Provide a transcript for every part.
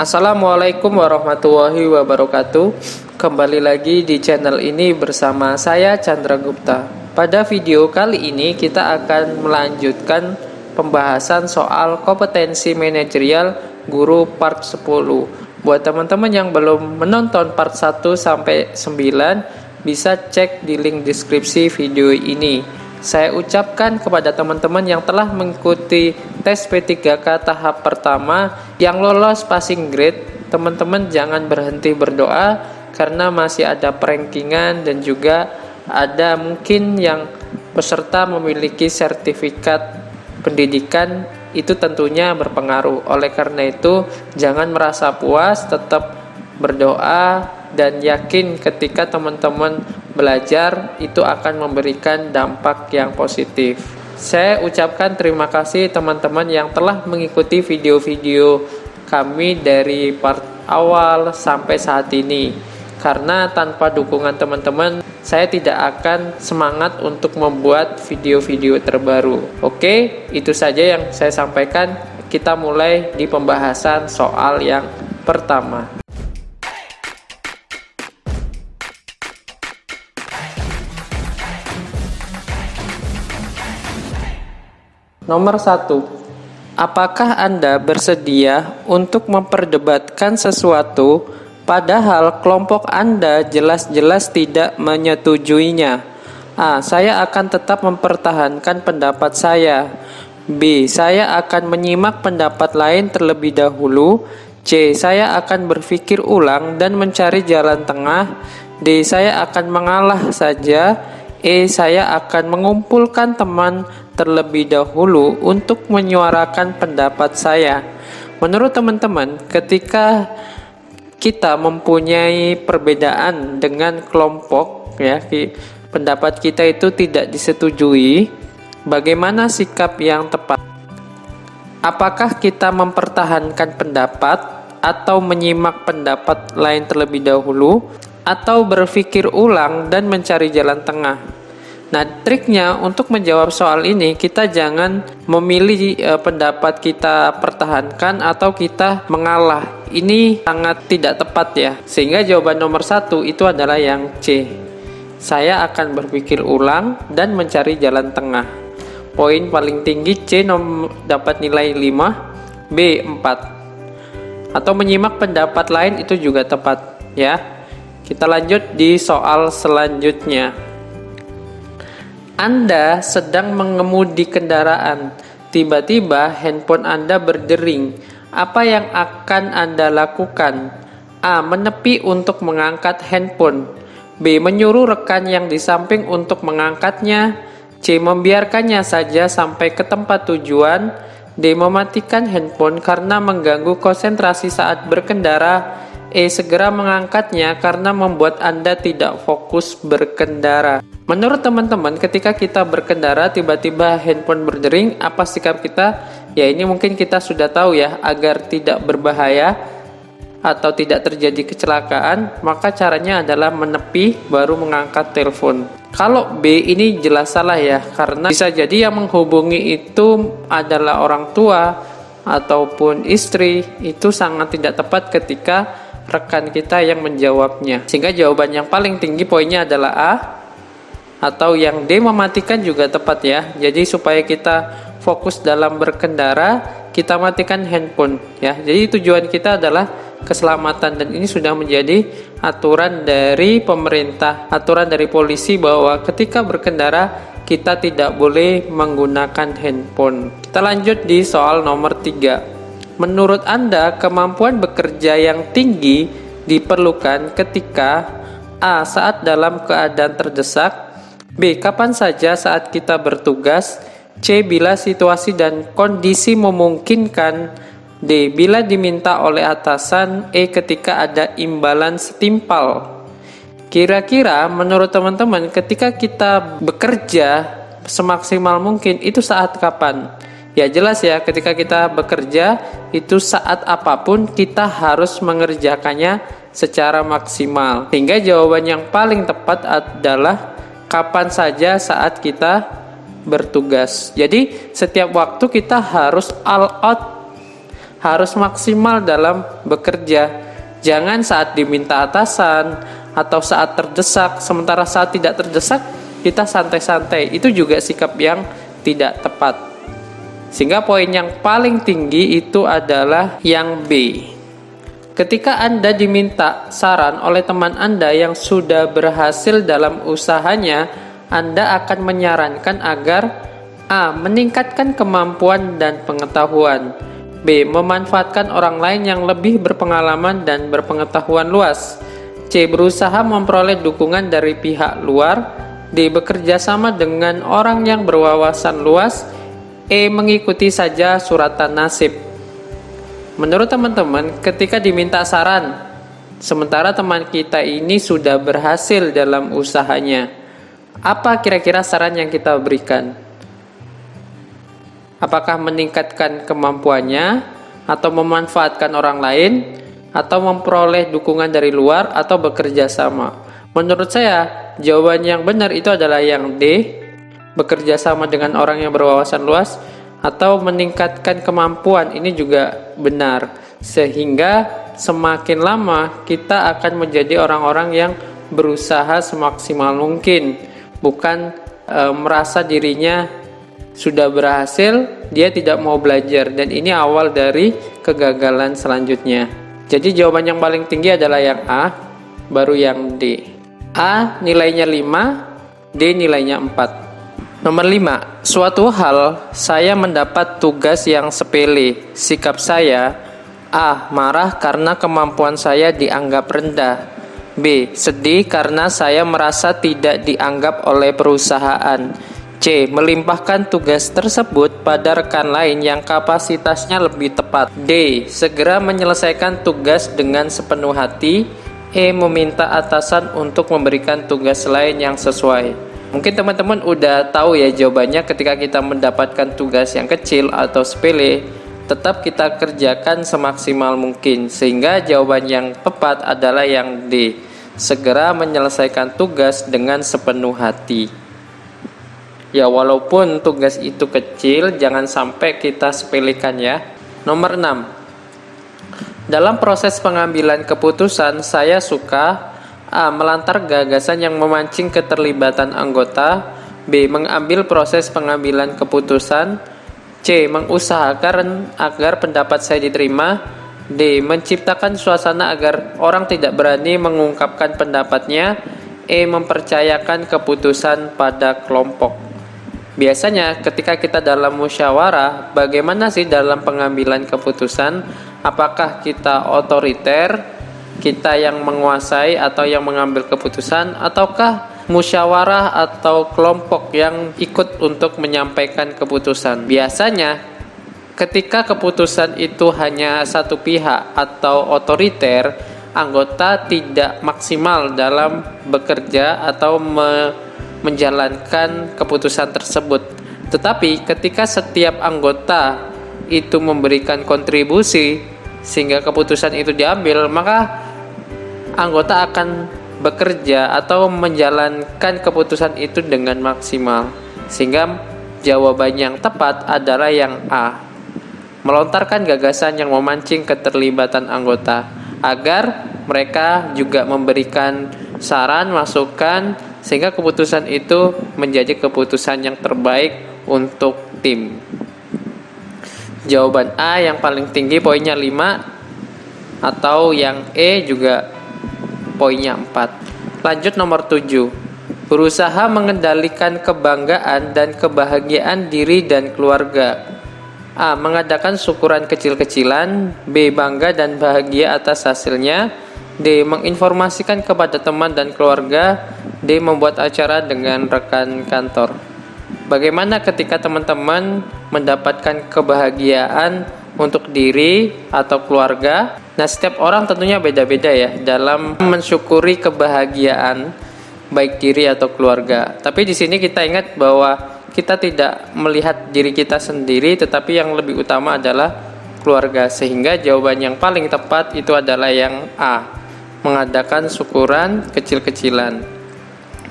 Assalamualaikum warahmatullahi wabarakatuh. Kembali lagi di channel ini bersama saya Chandra Gupta. Pada video kali ini kita akan melanjutkan pembahasan soal kompetensi manajerial guru part 10. Buat teman-teman yang belum menonton part 1 sampai 9 bisa cek di link deskripsi video ini. Saya ucapkan kepada teman-teman yang telah mengikuti tes P3K tahap pertama yang lolos passing grade, teman-teman jangan berhenti berdoa karena masih ada perankingan dan juga ada mungkin yang peserta memiliki sertifikat pendidikan itu tentunya berpengaruh. Oleh karena itu, jangan merasa puas, tetap berdoa dan yakin ketika teman-teman belajar itu akan memberikan dampak yang positif. Saya ucapkan terima kasih teman-teman yang telah mengikuti video-video kami dari part awal sampai saat ini. Karena tanpa dukungan teman-teman, saya tidak akan semangat untuk membuat video-video terbaru. Oke, itu saja yang saya sampaikan. Kita mulai di pembahasan soal yang pertama. Nomor satu, apakah Anda bersedia untuk memperdebatkan sesuatu padahal kelompok Anda jelas-jelas tidak menyetujuinya? A. Saya akan tetap mempertahankan pendapat saya. B. Saya akan menyimak pendapat lain terlebih dahulu. C. Saya akan berpikir ulang dan mencari jalan tengah. D. Saya akan mengalah saja. E. Saya akan mengumpulkan teman terlebih dahulu untuk menyuarakan pendapat saya. Menurut teman-teman, ketika kita mempunyai perbedaan dengan kelompok ya, pendapat kita itu tidak disetujui, bagaimana sikap yang tepat? Apakah kita mempertahankan pendapat atau menyimak pendapat lain terlebih dahulu atau berpikir ulang dan mencari jalan tengah? Nah, triknya untuk menjawab soal ini kita jangan memilih e, pendapat kita pertahankan atau kita mengalah. Ini sangat tidak tepat ya. Sehingga jawaban nomor satu itu adalah yang C. Saya akan berpikir ulang dan mencari jalan tengah. Poin paling tinggi C nom dapat nilai 5, B 4. Atau menyimak pendapat lain itu juga tepat ya. Kita lanjut di soal selanjutnya. Anda sedang mengemudi kendaraan, tiba-tiba handphone Anda berdering. Apa yang akan Anda lakukan? A. Menepi untuk mengangkat handphone. B. Menyuruh rekan yang di samping untuk mengangkatnya. C. Membiarkannya saja sampai ke tempat tujuan. D. Mematikan handphone karena mengganggu konsentrasi saat berkendara. E. Segera mengangkatnya karena membuat Anda tidak fokus berkendara. Menurut teman-teman, ketika kita berkendara tiba-tiba handphone berdering, apa sikap kita? Ya ini mungkin kita sudah tahu ya, agar tidak berbahaya atau tidak terjadi kecelakaan, maka caranya adalah menepi baru mengangkat telepon. Kalau B ini jelas salah ya, karena bisa jadi yang menghubungi itu adalah orang tua ataupun istri, itu sangat tidak tepat ketika rekan kita yang menjawabnya. Sehingga jawaban yang paling tinggi poinnya adalah A, atau yang D mematikan juga tepat ya. Jadi supaya kita fokus dalam berkendara, kita matikan handphone ya. Jadi tujuan kita adalah keselamatan dan ini sudah menjadi aturan dari pemerintah, aturan dari polisi bahwa ketika berkendara kita tidak boleh menggunakan handphone. Kita lanjut di soal nomor 3. Menurut Anda, kemampuan bekerja yang tinggi diperlukan ketika A. Saat dalam keadaan terdesak B. Kapan saja saat kita bertugas. C. Bila situasi dan kondisi memungkinkan. D. Bila diminta oleh atasan. E. Ketika ada imbalan setimpal. Kira-kira menurut teman-teman ketika kita bekerja semaksimal mungkin itu saat kapan? Ya jelas ya ketika kita bekerja itu saat apa pun kita harus mengerjakannya secara maksimal. Hingga jawaban yang paling tepat adalah kapan saja saat kita bertugas. Jadi setiap waktu kita harus all out harus maksimal dalam bekerja. Jangan saat diminta atasan atau saat terdesak, sementara saat tidak terdesak kita santai-santai. Itu juga sikap yang tidak tepat. Sehingga poin yang paling tinggi itu adalah yang B. Ketika Anda diminta saran oleh teman Anda yang sudah berhasil dalam usahanya, Anda akan menyarankan agar A. Meningkatkan kemampuan dan pengetahuan B. Memanfaatkan orang lain yang lebih berpengalaman dan berpengetahuan luas C. Berusaha memperoleh dukungan dari pihak luar D. Bekerja sama dengan orang yang berwawasan luas E. Mengikuti saja suratan nasib. Menurut teman-teman, ketika diminta saran, sementara teman kita ini sudah berhasil dalam usahanya, apa kira-kira saran yang kita berikan? Apakah meningkatkan kemampuannya, atau memanfaatkan orang lain, atau memperoleh dukungan dari luar, atau bekerja sama? Menurut saya, jawaban yang benar itu adalah yang D, bekerja sama dengan orang yang berwawasan luas atau meningkatkan kemampuan ini juga benar. Sehingga semakin lama kita akan menjadi orang-orang yang berusaha semaksimal mungkin. Bukan e, merasa dirinya sudah berhasil dia tidak mau belajar. Dan ini awal dari kegagalan selanjutnya. Jadi jawaban yang paling tinggi adalah yang A baru yang D. A nilainya 5 D nilainya 4 Nomor 5. Suatu hal saya mendapat tugas yang sepele. Sikap saya A. Marah karena kemampuan saya dianggap rendah. B. Sedih karena saya merasa tidak dianggap oleh perusahaan. C. Melimpahkan tugas tersebut pada rekan lain yang kapasitasnya lebih tepat. D. Segera menyelesaikan tugas dengan sepenuh hati. E. Meminta atasan untuk memberikan tugas lain yang sesuai. Mungkin teman-teman udah tahu ya jawabannya ketika kita mendapatkan tugas yang kecil atau sepele, tetap kita kerjakan semaksimal mungkin sehingga jawaban yang tepat adalah yang D. Segera menyelesaikan tugas dengan sepenuh hati. Ya walaupun tugas itu kecil, jangan sampai kita sepelekan ya. Nomor 6. Dalam proses pengambilan keputusan, saya suka A. Melantar gagasan yang memancing keterlibatan anggota B. Mengambil proses pengambilan keputusan C. Mengusahakan agar pendapat saya diterima D. Menciptakan suasana agar orang tidak berani mengungkapkan pendapatnya E. Mempercayakan keputusan pada kelompok Biasanya ketika kita dalam musyawarah, bagaimana sih dalam pengambilan keputusan? Apakah kita otoriter kita yang menguasai atau yang mengambil keputusan ataukah musyawarah atau kelompok yang ikut untuk menyampaikan keputusan. Biasanya ketika keputusan itu hanya satu pihak atau otoriter, anggota tidak maksimal dalam bekerja atau me menjalankan keputusan tersebut. Tetapi ketika setiap anggota itu memberikan kontribusi sehingga keputusan itu diambil, maka anggota akan bekerja atau menjalankan keputusan itu dengan maksimal. Sehingga jawaban yang tepat adalah yang A. Melontarkan gagasan yang memancing keterlibatan anggota agar mereka juga memberikan saran, masukan sehingga keputusan itu menjadi keputusan yang terbaik untuk tim. Jawaban A yang paling tinggi poinnya 5 atau yang E juga poinnya 4. Lanjut nomor 7. Berusaha mengendalikan kebanggaan dan kebahagiaan diri dan keluarga. A. Mengadakan syukuran kecil-kecilan. B. Bangga dan bahagia atas hasilnya. D. Menginformasikan kepada teman dan keluarga. D. Membuat acara dengan rekan kantor. Bagaimana ketika teman-teman mendapatkan kebahagiaan untuk diri atau keluarga. Nah, setiap orang tentunya beda-beda ya dalam mensyukuri kebahagiaan baik diri atau keluarga. Tapi di sini kita ingat bahwa kita tidak melihat diri kita sendiri, tetapi yang lebih utama adalah keluarga. Sehingga jawaban yang paling tepat itu adalah yang A, mengadakan syukuran kecil-kecilan.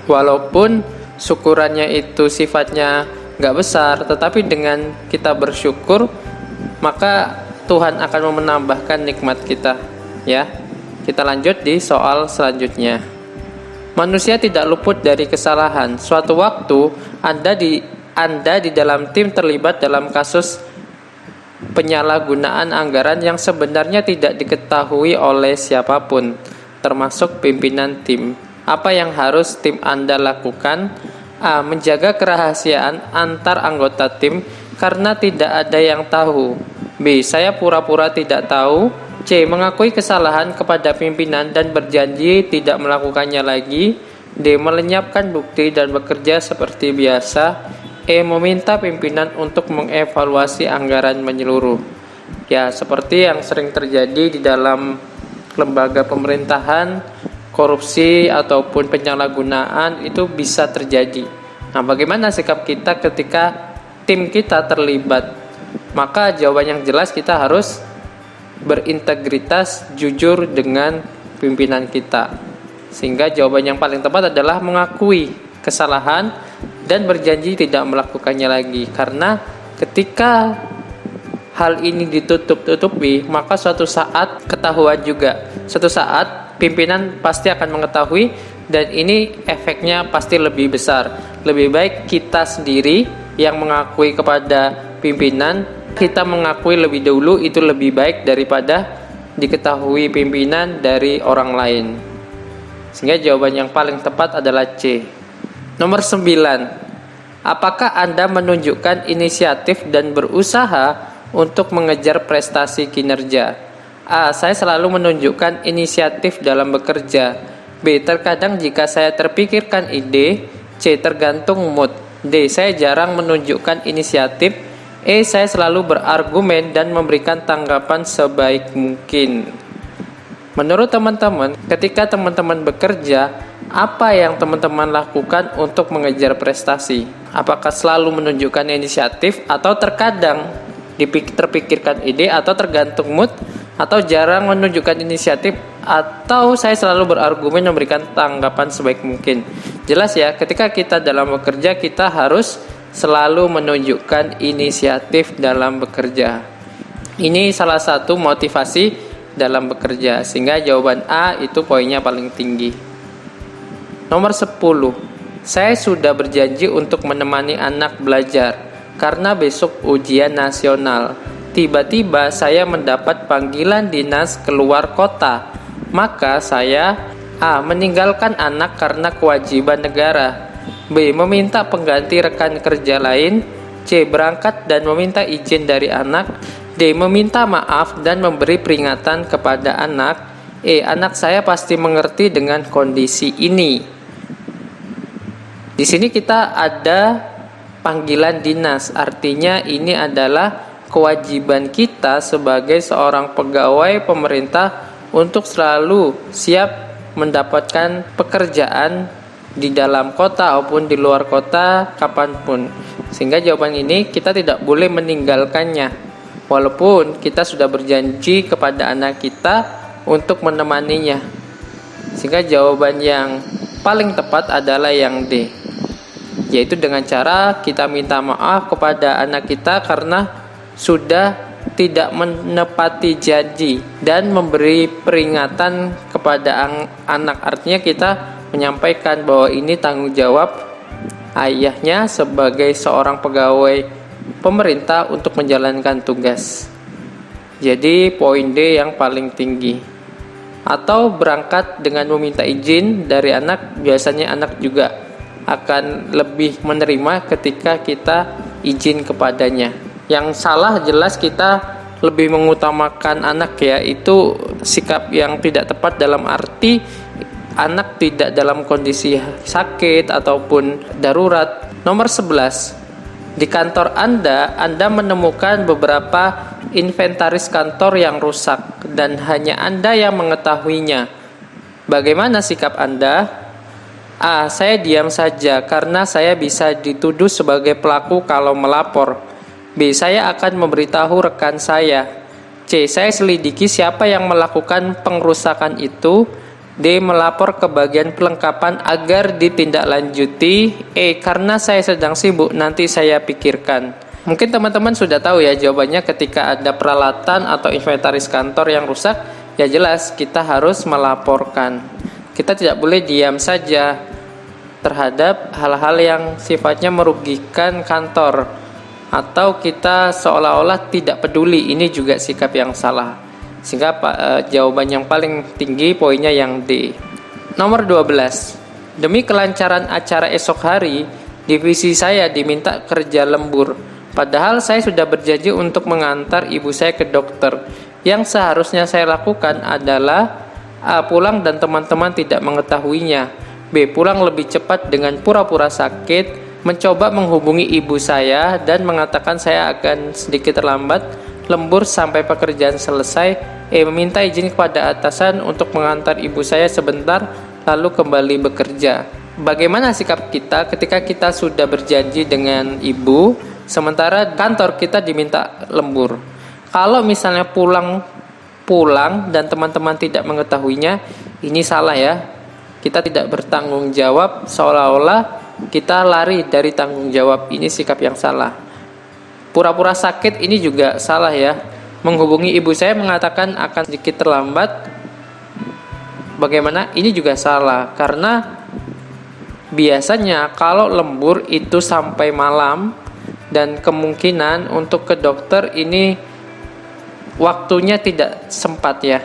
Walaupun syukurannya itu sifatnya nggak besar, tetapi dengan kita bersyukur maka Tuhan akan menambahkan nikmat kita. Ya, kita lanjut di soal selanjutnya. Manusia tidak luput dari kesalahan. Suatu waktu Anda di Anda di dalam tim terlibat dalam kasus penyalahgunaan anggaran yang sebenarnya tidak diketahui oleh siapa pun, termasuk pimpinan tim. Apa yang harus tim Anda lakukan? A. Menjaga kerahasiaan antar anggota tim karena tidak ada yang tahu. B. Saya pura-pura tidak tahu. C. Mengakui kesalahan kepada pimpinan dan berjanji tidak melakukannya lagi. D. Melenyapkan bukti dan bekerja seperti biasa. E. Meminta pimpinan untuk mengevaluasi anggaran menyeluruh. Ya, seperti yang sering terjadi di dalam lembaga pemerintahan, korupsi ataupun penyalahgunaan itu bisa terjadi. Nah, bagaimana sikap kita ketika tim kita terlibat? Maka jawaban yang jelas kita harus berintegritas jujur dengan pimpinan kita. Sehingga jawaban yang paling tepat adalah mengakui kesalahan dan berjanji tidak melakukannya lagi. Karena ketika hal ini ditutup-tutupi, maka suatu saat ketahuan juga. Suatu saat pimpinan pasti akan mengetahui dan ini efeknya pasti lebih besar. Lebih baik kita sendiri yang mengakui kepada pimpinan kita mengakui lebih dulu itu lebih baik daripada diketahui pimpinan dari orang lain. Sehingga jawaban yang paling tepat adalah C. Nomor 9. Apakah Anda menunjukkan inisiatif dan berusaha untuk mengejar prestasi kinerja? A. Saya selalu menunjukkan inisiatif dalam bekerja. B. Terkadang jika saya terpikirkan ide. C. Tergantung mood. D. Saya jarang menunjukkan inisiatif E. Saya selalu berargumen dan memberikan tanggapan sebaik mungkin. Menurut teman-teman, ketika teman-teman bekerja, apa yang teman-teman lakukan untuk mengejar prestasi? Apakah selalu menunjukkan inisiatif atau terkadang terpikirkan ide atau tergantung mood atau jarang menunjukkan inisiatif atau saya selalu berargumen memberikan tanggapan sebaik mungkin. Jelas ya, ketika kita dalam bekerja kita harus selalu menunjukkan inisiatif dalam bekerja. Ini salah satu motivasi dalam bekerja sehingga jawaban A itu poinnya paling tinggi. Nomor 10. Saya sudah berjanji untuk menemani anak belajar karena besok ujian nasional. Tiba-tiba saya mendapat panggilan dinas keluar kota. Maka saya A. Meninggalkan anak karena kewajiban negara B. Meminta pengganti rekan kerja lain C. Berangkat dan meminta izin dari anak D. Meminta maaf dan memberi peringatan kepada anak E. Anak saya pasti mengerti dengan kondisi ini Di sini kita ada panggilan dinas Artinya ini adalah kewajiban kita sebagai seorang pegawai pemerintah untuk selalu siap mendapatkan pekerjaan di dalam kota maupun di luar kota kapan pun. Sehingga jawaban ini kita tidak boleh meninggalkannya. Walaupun kita sudah berjanji kepada anak kita untuk menemaninya. Sehingga jawaban yang paling tepat adalah yang D. Yaitu dengan cara kita minta maaf kepada anak kita karena sudah tidak menepati janji dan memberi peringatan kepada anak artinya kita menyampaikan bahwa ini tanggung jawab ayahnya sebagai seorang pegawai pemerintah untuk menjalankan tugas. Jadi poin D yang paling tinggi. Atau berangkat dengan meminta izin dari anak, biasanya anak juga akan lebih menerima ketika kita izin kepadanya. Yang salah jelas kita lebih mengutamakan anak ya, itu sikap yang tidak tepat dalam arti anak tidak dalam kondisi sakit ataupun darurat. Nomor 11. Di kantor Anda, Anda menemukan beberapa inventaris kantor yang rusak dan hanya Anda yang mengetahuinya. Bagaimana sikap Anda? A. Saya diam saja karena saya bisa dituduh sebagai pelaku kalau melapor. B. Saya akan memberitahu rekan saya. C. Saya selidiki siapa yang melakukan pengrusakan itu D. Melapor ke bagian pelengkapan agar ditindaklanjuti. E. Karena saya sedang sibuk, nanti saya pikirkan. Mungkin teman-teman sudah tahu ya jawabannya ketika ada peralatan atau inventaris kantor yang rusak, ya jelas kita harus melaporkan. Kita tidak boleh diam saja terhadap hal-hal yang sifatnya merugikan kantor atau kita seolah-olah tidak peduli. Ini juga sikap yang salah. Sehingga uh, jawaban yang paling tinggi poinnya yang D. Nomor 12. Demi kelancaran acara esok hari, divisi saya diminta kerja lembur Padahal saya sudah berjanji untuk mengantar ibu saya ke dokter. Yang seharusnya saya lakukan adalah A. Pulang dan teman-teman tidak mengetahuinya. B. Pulang lebih cepat dengan pura-pura sakit, mencoba menghubungi ibu saya dan mengatakan saya akan sedikit terlambat, lembur sampai pekerjaan selesai. E. Meminta izin kepada atasan untuk mengantar ibu saya sebentar, lalu kembali bekerja. Bagaimana sikap kita ketika kita sudah berjanji dengan ibu, Sementara kantor kita diminta lembur. Kalau misalnya pulang pulang dan teman-teman tidak mengetahuinya, ini salah ya. Kita tidak bertanggung jawab seolah-olah kita lari dari tanggung jawab. Ini sikap yang salah. Pura-pura sakit ini juga salah ya. Menghubungi ibu saya mengatakan akan sedikit terlambat. Bagaimana? Ini juga salah karena biasanya kalau lembur itu sampai malam dan kemungkinan untuk ke dokter ini waktunya tidak sempat ya.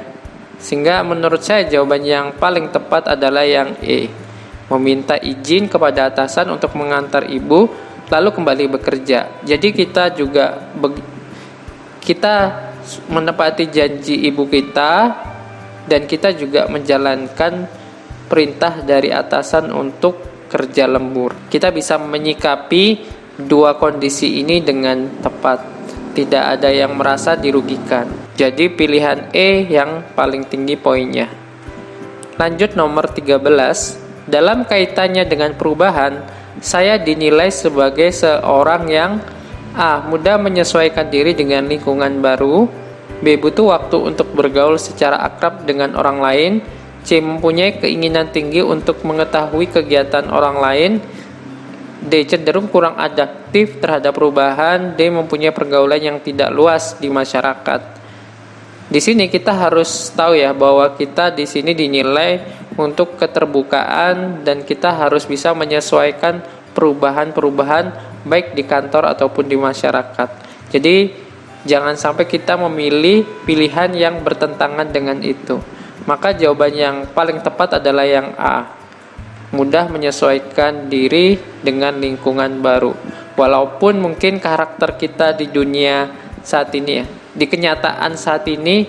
Sehingga menurut saya jawaban yang paling tepat adalah yang E. Meminta izin kepada atasan untuk mengantar ibu lalu kembali bekerja. Jadi kita juga kita menepati janji ibu kita dan kita juga menjalankan perintah dari atasan untuk kerja lembur. Kita bisa menyikapi dua kondisi ini dengan tepat. Tidak ada yang merasa dirugikan. Jadi pilihan E yang paling tinggi poinnya. Lanjut nomor 13. Dalam kaitannya dengan perubahan, saya dinilai sebagai seorang yang A. Mudah menyesuaikan diri dengan lingkungan baru B. Butuh waktu untuk bergaul secara akrab dengan orang lain C. Mempunyai keinginan tinggi untuk mengetahui kegiatan orang lain D. Cenderung kurang adaptif terhadap perubahan. D. Mempunyai pergaulan yang tidak luas di masyarakat. Di sini kita harus tahu ya bahwa kita di sini dinilai untuk keterbukaan dan kita harus bisa menyesuaikan perubahan-perubahan baik di kantor ataupun di masyarakat. Jadi jangan sampai kita memilih pilihan yang bertentangan dengan itu. Maka jawaban yang paling tepat adalah yang A mudah menyesuaikan diri dengan lingkungan baru. Walaupun mungkin karakter kita di dunia saat ini ya, di kenyataan saat ini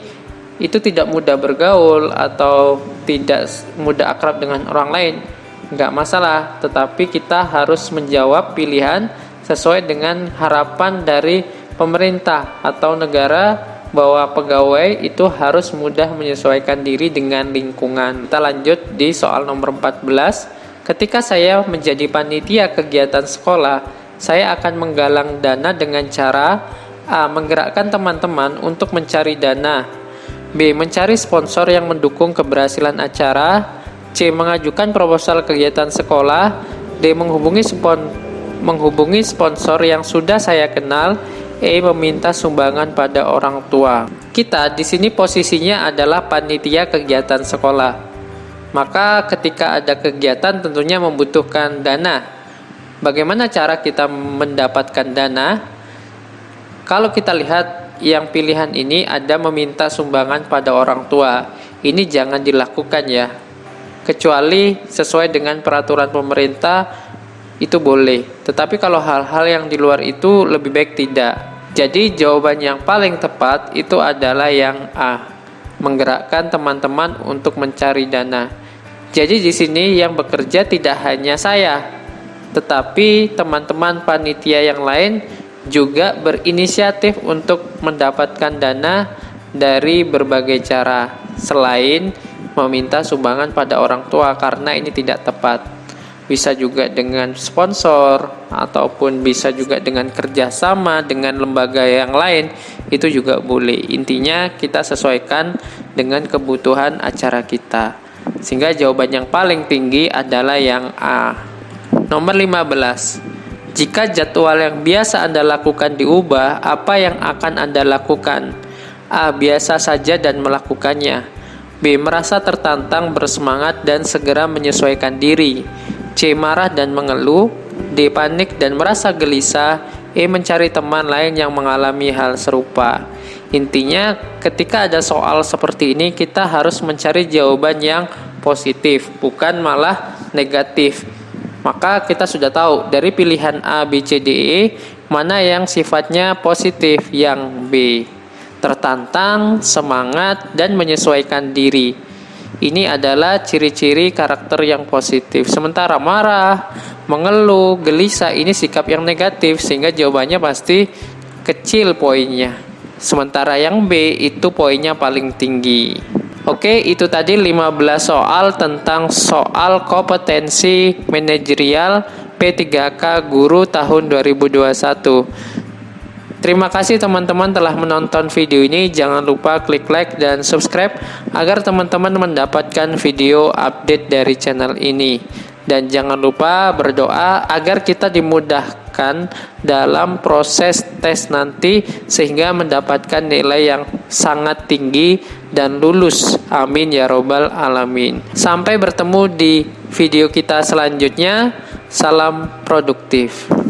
itu tidak mudah bergaul atau tidak mudah akrab dengan orang lain, nggak masalah. Tetapi kita harus menjawab pilihan sesuai dengan harapan dari pemerintah atau negara bahwa pegawai itu harus mudah menyesuaikan diri dengan lingkungan. Kita lanjut di soal nomor 14. Ketika saya menjadi panitia kegiatan sekolah, saya akan menggalang dana dengan cara A. Menggerakkan teman-teman untuk mencari dana B. Mencari sponsor yang mendukung keberhasilan acara C. Mengajukan proposal kegiatan sekolah D. Menghubungi, spon menghubungi sponsor yang sudah saya kenal E meminta sumbangan pada orang tua. Kita di sini posisinya adalah panitia kegiatan sekolah. Maka ketika ada kegiatan tentunya membutuhkan dana. Bagaimana cara kita mendapatkan dana? Kalau kita lihat yang pilihan ini ada meminta sumbangan pada orang tua. Ini jangan dilakukan ya. Kecuali sesuai dengan peraturan pemerintah itu boleh. Tetapi kalau hal-hal yang di luar itu lebih baik tidak. Jadi jawaban yang paling tepat itu adalah yang A. Menggerakkan teman-teman untuk mencari dana. Jadi di sini yang bekerja tidak hanya saya, tetapi teman-teman panitia yang lain juga berinisiatif untuk mendapatkan dana dari berbagai cara selain meminta sumbangan pada orang tua karena ini tidak tepat. Bisa juga dengan sponsor ataupun bisa juga dengan kerjasama dengan lembaga yang lain itu juga boleh. Intinya kita sesuaikan dengan kebutuhan acara kita. Sehingga jawaban yang paling tinggi adalah yang A. Nomor 15 Jika jadwal yang biasa Anda lakukan diubah, apa yang akan Anda lakukan? A. Biasa saja dan melakukannya. B. Merasa tertantang, bersemangat, dan segera menyesuaikan diri. C. Marah dan mengeluh. D. Panik dan merasa gelisah. E. Mencari teman lain yang mengalami hal serupa. Intinya, ketika ada soal seperti ini, kita harus mencari jawaban yang positif, bukan malah negatif. Maka kita sudah tahu dari pilihan A, B, C, D, E mana yang sifatnya positif, yang B. Tertantang, semangat, dan menyesuaikan diri. Ini adalah ciri-ciri karakter yang positif. Sementara marah, mengeluh, gelisah ini sikap yang negatif sehingga jawabannya pasti kecil poinnya. Sementara yang B itu poinnya paling tinggi. Oke, itu tadi 15 soal tentang soal kompetensi manajerial P3K Guru tahun 2021. Terima kasih teman-teman telah menonton video ini. Jangan lupa klik like dan subscribe agar teman-teman mendapatkan video update dari channel ini. Dan jangan lupa berdoa agar kita dimudahkan dalam proses tes nanti sehingga mendapatkan nilai yang sangat tinggi dan lulus. Amin ya robbal alamin. Sampai bertemu di video kita selanjutnya. Salam produktif.